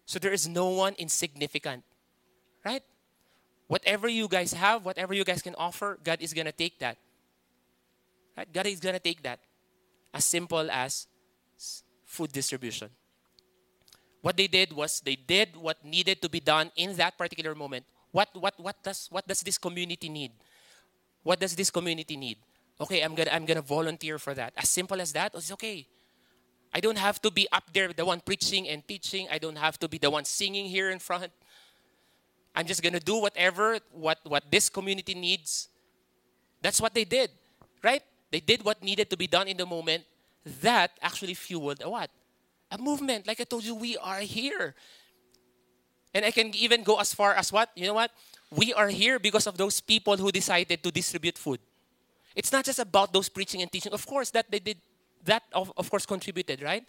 So there is no one insignificant, right? Whatever you guys have, whatever you guys can offer, God is going to take that. Right? God is going to take that. As simple as food distribution. What they did was they did what needed to be done in that particular moment. What, what, what, does, what does this community need? What does this community need? Okay, I'm gonna, I'm gonna volunteer for that. As simple as that, it's okay. I don't have to be up there, the one preaching and teaching. I don't have to be the one singing here in front. I'm just to do whatever what, what this community needs. That's what they did, right? They did what needed to be done in the moment. That actually fueled a what? A movement. Like I told you, we are here. And I can even go as far as what? You know what? We are here because of those people who decided to distribute food. It's not just about those preaching and teaching. Of course, that they did that of, of course contributed, right?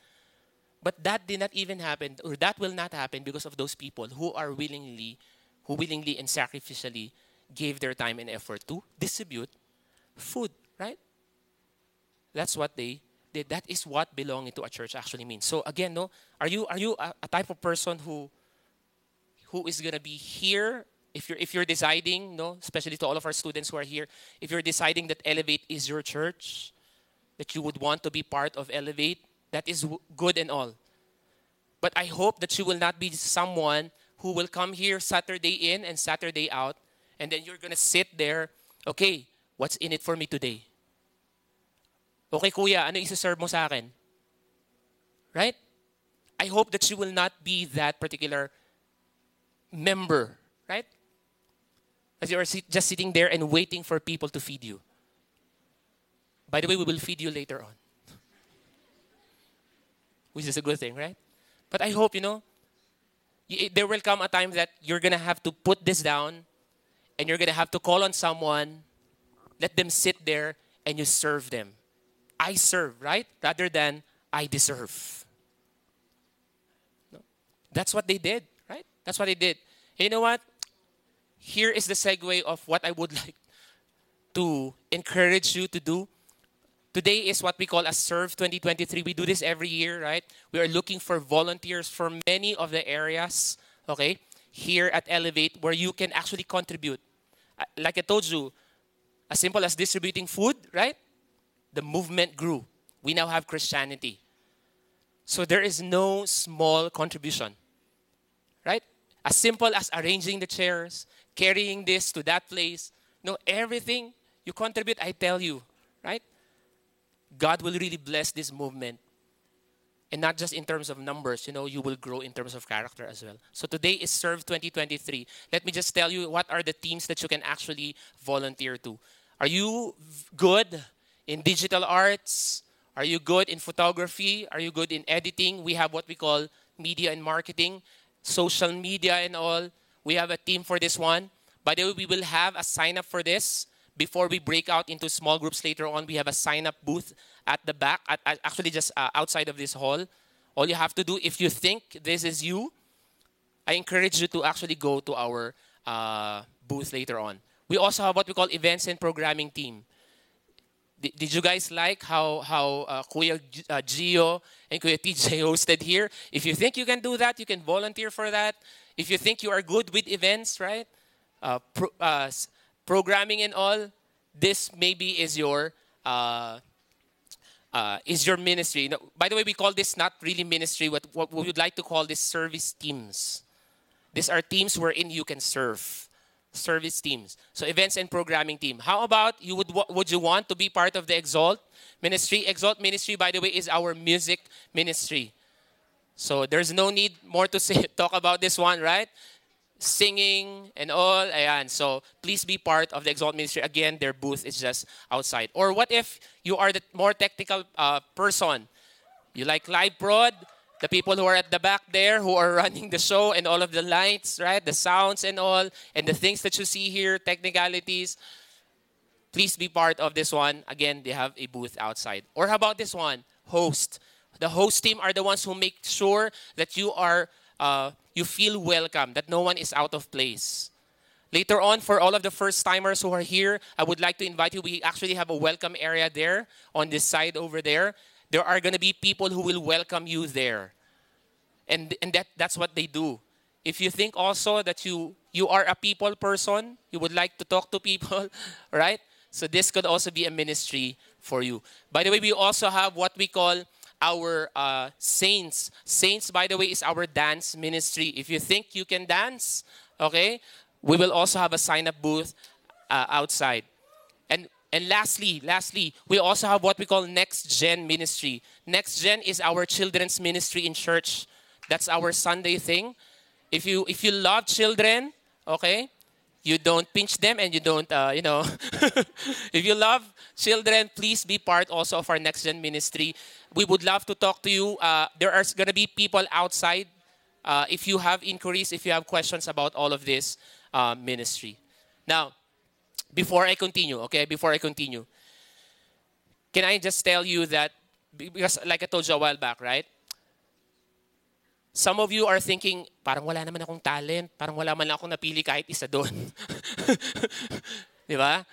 But that did not even happen, or that will not happen because of those people who are willingly who willingly and sacrificially gave their time and effort to distribute food, right? That's what they did. That is what belonging to a church actually means. So again, no, are you are you a, a type of person who who is gonna be here? If you're if you're deciding, no, especially to all of our students who are here, if you're deciding that Elevate is your church, that you would want to be part of Elevate, that is good and all. But I hope that you will not be someone who will come here Saturday in and Saturday out, and then you're gonna sit there, okay, what's in it for me today? Okay, kuya, ano isa-serve mo sa akin? Right? I hope that you will not be that particular member, right? As you are just sitting there and waiting for people to feed you. By the way, we will feed you later on. Which is a good thing, right? But I hope, you know, there will come a time that you're going to have to put this down and you're going to have to call on someone, let them sit there, and you serve them. I serve, right? Rather than I deserve. No. That's what they did? That's what they did. You know what? Here is the segue of what I would <laughs> like to encourage you to do Today is what we call a Serve 2023. We do this every year, right? We are looking for volunteers for many of the areas, okay, here at Elevate where you can actually contribute. Uh, like I told you, as simple as distributing food, right? The movement grew. We now have Christianity. So there is no small contribution, right? As simple as arranging the chairs, carrying this to that place. No, everything you contribute, I tell you, right? God will really bless this movement. And not just in terms of numbers, you know, you will grow in terms of character as well. So today is Serve 2023. Let me just tell you what are the teams that you can actually volunteer to. Are you good in digital arts? Are you good in photography? Are you good in editing? We have what we call media and marketing, social media and all. We have a team for this one. By the way, we will have a sign up for this before we break out into small groups later on, we have a sign up booth at the back, at, at actually just uh, outside of this hall. All you have to do, if you think this is you, I encourage you to actually go to our uh, booth later on. We also have what we call events and programming team. D- did you guys like how how uh, Kuya uh, Gio and Kuya TJ <laughs> hosted here? If you think you can do that, you can volunteer for that. If you think you are good with events, right? Uh, pro, uh, programming and all, this maybe is your uh, uh, is your ministry. Now, by the way, we call this not really ministry. What, what we would like to call this service teams. These are teams wherein you can serve. Service teams. So events and programming team. How about you would would you want to be part of the Exalt ministry? Exalt ministry, by the way, is our music ministry. So there's no need more to say <laughs> talk about this one, right? Singing and all, ayan. So please be part of the Exalt ministry. Again, their booth is just outside. Or what if you are the more technical uh, person? You like live prod? The people who are at the back there who are <laughs> running the show and all of the lights, right? The sounds and all, and the things that you see here, technicalities. Please be part of this one. Again, they have a booth outside. Or how about this one? Host. The host team are the ones who make sure that you are uh, you feel welcome, that no one is out of place. Later on, for all of the first timers who are here, I would like to invite you. We actually have a welcome area there on this side over there there are going to be people who will welcome you there. And, and that, that's what they do. If you think also that you, you are a people person, you would like to talk to people, <laughs> right? So this could also be a ministry for you. By the way, we also have what we call our uh, saints. Saints, by the way, is our dance ministry. If you think you can dance, okay, we will also have a sign up booth uh, outside. And lastly, lastly, we also have what we call Next Gen ministry. Next Gen is our children's ministry in church. That's our Sunday thing. If you if you love children, okay, you don't pinch them and you don't, uh, you know, <laughs> if you love children, please be part also of our Next Gen ministry. We would love to talk to you. Uh, there are going to be people outside. Uh, if you have inquiries, if you have questions about all of this uh, ministry. Now, before I continue, okay, before I continue, can I just tell you that, because like I told you a while back, right? Some of you are thinking, parang wala naman akong talent, parang wala man akong napili kahit isa doon. <laughs> Di ba?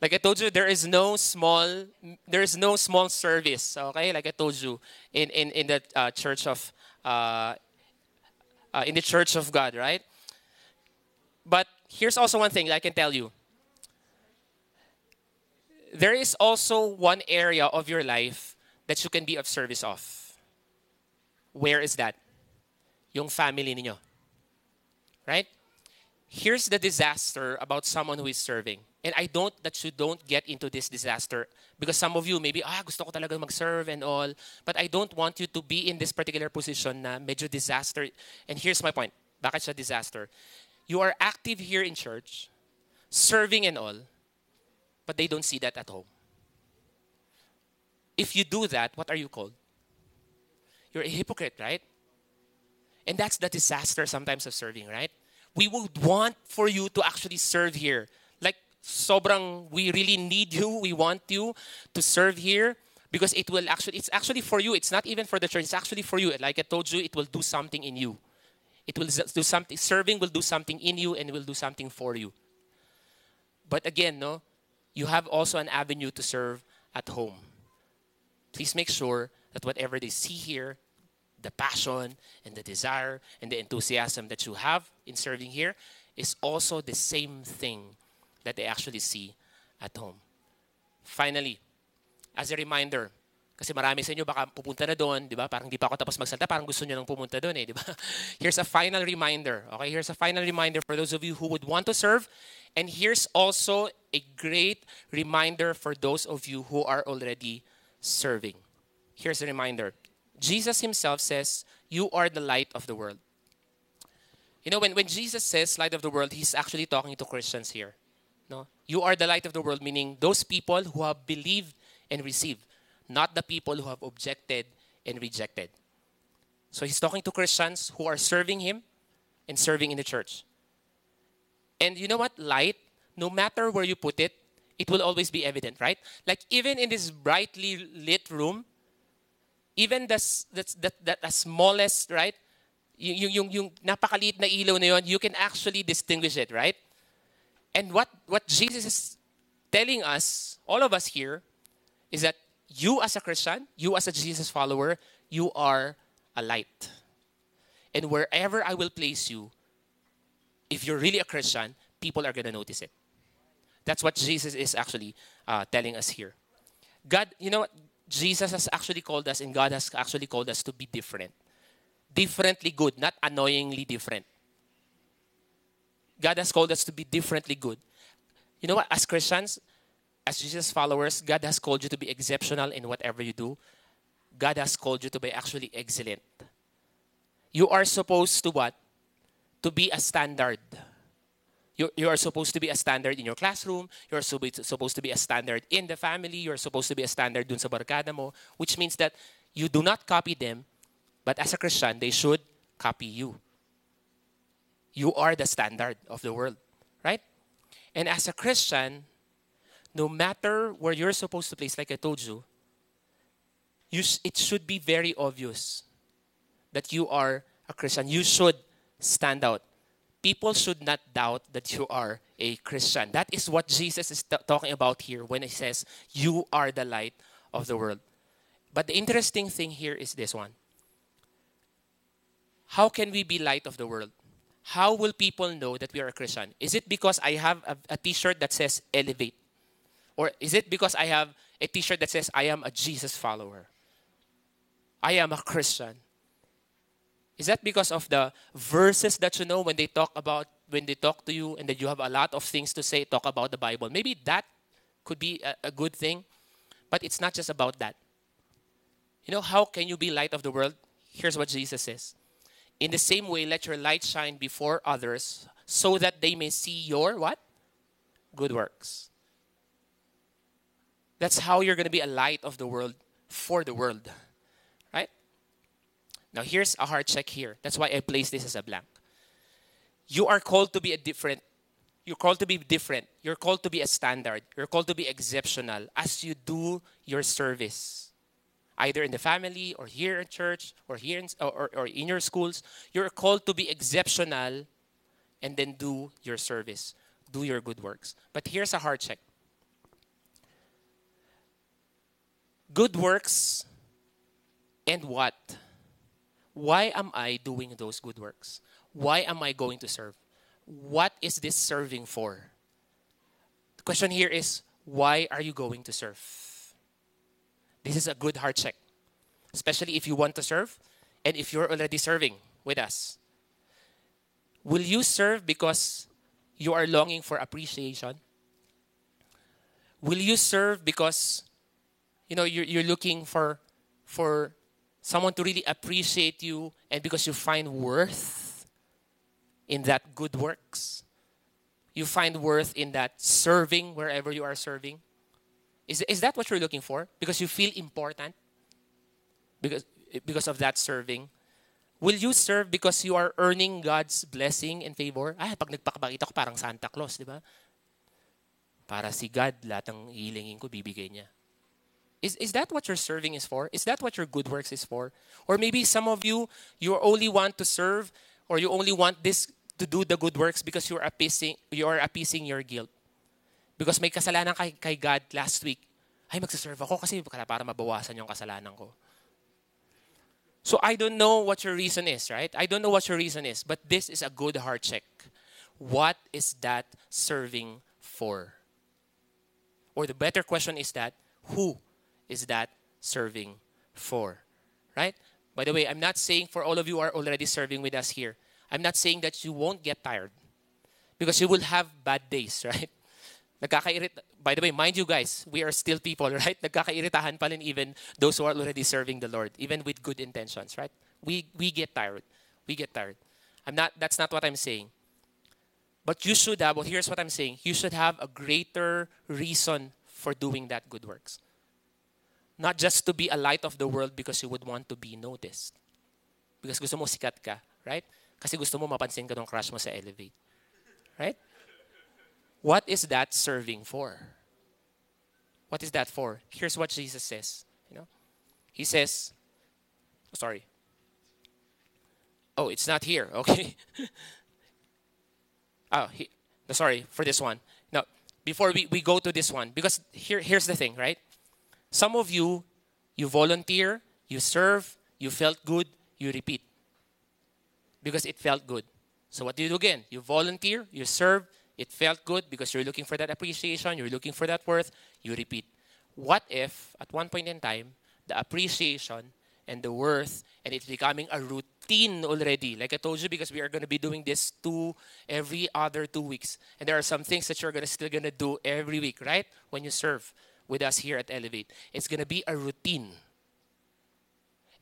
Like I told you, there is no small, there is no small service, okay? Like I told you, in, in, in the uh, church of, uh, uh, in the church of God, right? But here's also one thing that I can tell you. There is also one area of your life that you can be of service of. Where is that? Yung family ninyo. Right? Here's the disaster about someone who is serving. And I don't that you don't get into this disaster because some of you maybe ah gusto ko talaga mag-serve and all but I don't want you to be in this particular position na medyo disaster. And here's my point. Bakit siya disaster? You are active here in church, serving and all, but they don't see that at home. If you do that, what are you called? You're a hypocrite, right? And that's the disaster sometimes of serving, right? We would want for you to actually serve here. Like, sobrang, we really need you. We want you to serve here because it will actually, it's actually for you. It's not even for the church. It's actually for you. Like I told you, it will do something in you. It will do something, serving will do something in you and will do something for you. But again, no, you have also an avenue to serve at home. Please make sure that whatever they see here, the passion and the desire and the enthusiasm that you have in serving here is also the same thing that they actually see at home. Finally, as a reminder, Kasi marami sa inyo baka pupunta na doon, di ba? Parang di pa ako tapos magsalita, parang gusto niyo nang pumunta doon eh, di ba? <laughs> Here's a final reminder, okay? Here's a final reminder for those of you who would want to serve. And here's also a great reminder for those of you who are already serving. Here's a reminder. Jesus himself says, you are the light of the world. You know, when, when Jesus says light of the world, he's actually talking to Christians here. No? You are the light of the world, meaning those people who have believed and received not the people who have objected and rejected. So he's talking to Christians who are serving him and serving in the church. And you know what? Light, no matter where you put it, it will always be evident, right? Like even in this brightly lit room, even the, the, the, the, smallest, right? Yung, yung, yung napakaliit na ilaw na yun, you can actually distinguish it, right? And what, what Jesus is telling us, all of us here, is that you as a Christian, you as a Jesus follower, you are a light. And wherever I will place you, if you're really a Christian, people are going to notice it. That's what Jesus is actually uh, telling us here. God, you know what? Jesus has actually called us, and God has actually called us to be different. Differently good, not annoyingly different. God has called us to be differently good. You know what? As Christians, as Jesus followers, God has called you to be exceptional in whatever you do. God has called you to be actually excellent. You are supposed to what? To be a standard. You, you are supposed to be a standard in your classroom. You're supposed to be a standard in the family. You're supposed to be a standard dun sa barkada mo. Which means that you do not copy them, but as a Christian, they should copy you. You are the standard of the world, right? And as a Christian, no matter where you're supposed to place, like I told you, you sh- it should be very obvious that you are a Christian. You should stand out. People should not doubt that you are a Christian. That is what Jesus is t- talking about here when he says, You are the light of the world. But the interesting thing here is this one How can we be light of the world? How will people know that we are a Christian? Is it because I have a a t shirt that says elevate? Or is it because I have a t shirt that says I am a Jesus follower? I am a Christian. Is that because of the verses that you know when they talk about when they talk to you and that you have a lot of things to say talk about the Bible? Maybe that could be a, a good thing, but it's not just about that. You know how can you be light of the world? Here's what Jesus says. In the same way, let your light shine before others so that they may see your what? Good works. That's how you're going to be a light of the world for the world. Right? Now, here's a hard check here. That's why I place this as a blank. You are called to be a different. You're called to be different. You're called to be a standard. You're called to be exceptional as you do your service. Either in the family or here in church or here in, or, or in your schools, you're called to be exceptional and then do your service. Do your good works. But here's a hard check. Good works and what? Why am I doing those good works? Why am I going to serve? What is this serving for? The question here is why are you going to serve? This is a good heart check, especially if you want to serve and if you're already serving with us. Will you serve because you are longing for appreciation? Will you serve because you know you're, you're looking for for someone to really appreciate you and because you find worth in that good works? You find worth in that serving wherever you are serving? Is, is that what you're looking for? Because you feel important? Because, because of that serving? Will you serve because you are earning God's blessing and favor? Ay, pag nagpakabakita ko parang Santa Claus, di ba? Para si God, lahat ng hilingin ko, bibigay niya. Is, is that what your serving is for? Is that what your good works is for? Or maybe some of you, you only want to serve or you only want this to do the good works because you're appeasing, you're appeasing your guilt. Because may kasalanan kay, kay God last week. Ay, magsaserve ako kasi para mabawasan yung kasalanan ko. So I don't know what your reason is, right? I don't know what your reason is, but this is a good heart check. What is that serving for? Or the better question is that, who is that serving for? Right? By the way, I'm not saying for all of you are already serving with us here. I'm not saying that you won't get tired. Because you will have bad days, <laughs> right? By the way, mind you guys, we are still people, <laughs> right? Nagkakairitahan pa rin even those who are already serving the Lord, even with good intentions, right? We, we get tired. We get tired. I'm not, that's not what I'm saying. But you should have, well, here's what I'm saying. You should have a greater reason for doing that good works. Not just to be a light of the world because you would want to be noticed. Because gusto mo sikat ka, right? Kasi gusto mo mapansin ka ng crush mo sa Elevate. Right? What is that serving for? What is that for? Here's what Jesus says. You know, He says, oh, sorry. Oh, it's not here. <laughs> Okay. oh, he, sorry for this one. Now, before we, we go to this one, because here, here's the thing, right? Some of you, you volunteer, you serve, you felt good, you repeat. Because it felt good. So what do you do again? You volunteer, you serve, it felt good because you're looking for that appreciation, you're looking for that worth, you repeat. What if, at one point in time, the appreciation and the worth, and it's becoming a routine already. Like I told you, because we are going to be doing this two every other two weeks, and there are some things that you're gonna still gonna do every week, right? When you serve with us here at Elevate, it's gonna be a routine.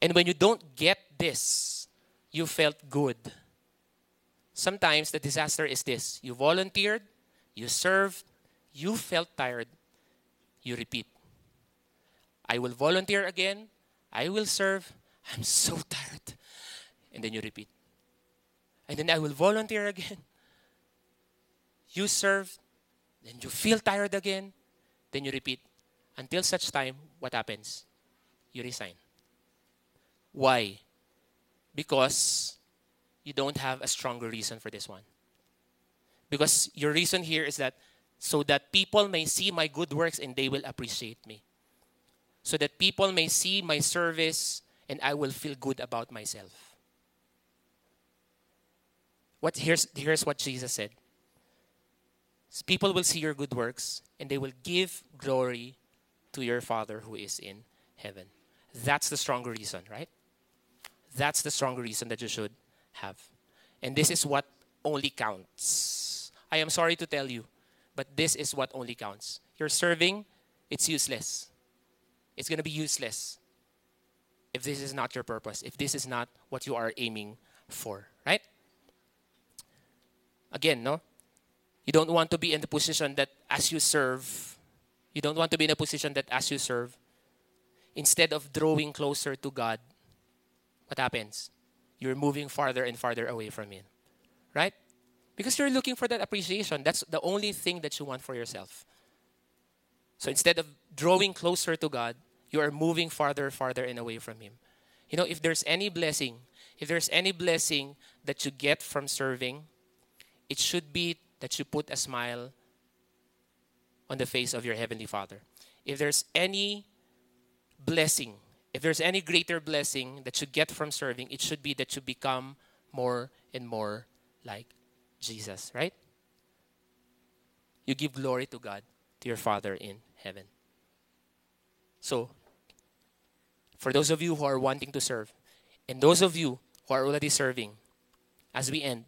And when you don't get this, you felt good. Sometimes the disaster is this: you volunteered, you served, you felt tired, you repeat. I will volunteer again. I will serve. I'm so <laughs> tired. And then you repeat. And then I will volunteer again. You serve. Then you feel tired again. Then you repeat. Until such time, what happens? You resign. Why? Because you don't have a stronger reason for this one. Because your reason here is that so that people may see my good works and they will appreciate me so that people may see my service and I will feel good about myself. What, here's, here's what Jesus said People will see your good works and they will give glory to your Father who is in heaven. That's the stronger reason, right? That's the stronger reason that you should have. And this is what only counts. I am sorry to tell you, but this is what only counts. You're serving, it's useless it's going to be useless if this is not your purpose, if this is not what you are aiming for, right? Again, no? You don't want to be in the position that as you serve, you don't want to be in a position that as you serve, instead of drawing closer to God, what happens? You're moving farther and farther away from Him, right? Because you're looking for that appreciation. That's the only thing that you want for yourself. So instead of drawing closer to God, you are moving farther, farther, and away from Him. You know, if there's any blessing, if there's any blessing that you get from serving, it should be that you put a smile on the face of your Heavenly Father. If there's any blessing, if there's any greater blessing that you get from serving, it should be that you become more and more like Jesus, right? You give glory to God, to your Father in heaven. So, for those of you who are wanting to serve, and those of you who are already serving, as we end,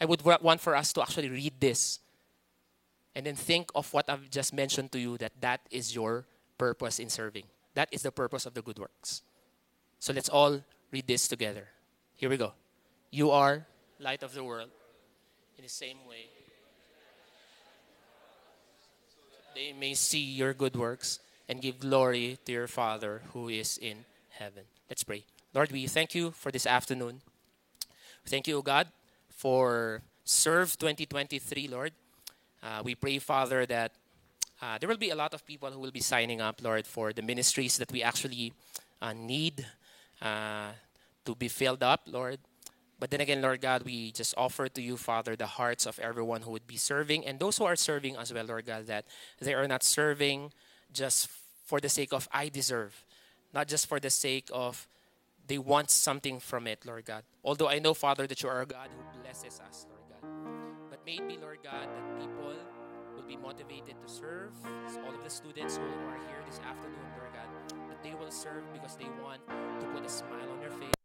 I would want for us to actually read this and then think of what I've just mentioned to you that that is your purpose in serving. That is the purpose of the good works. So let's all read this together. Here we go. You are light of the world. In the same way, they may see your good works and give glory to your Father who is in heaven. Let's pray. Lord, we thank you for this afternoon. Thank you, God, for Serve 2023, Lord. Uh, we pray, Father, that uh, there will be a lot of people who will be signing up, Lord, for the ministries that we actually uh, need uh, to be filled up, Lord. But then again, Lord God, we just offer to you, Father, the hearts of everyone who would be serving and those who are serving as well, Lord God, that they are not serving just for the sake of I deserve, not just for the sake of they want something from it, Lord God. Although I know, Father, that you are a God who blesses us, Lord God. But maybe, Lord God, that people will be motivated to serve. All of the students who are here this afternoon, Lord God, that they will serve because they want to put a smile on your face.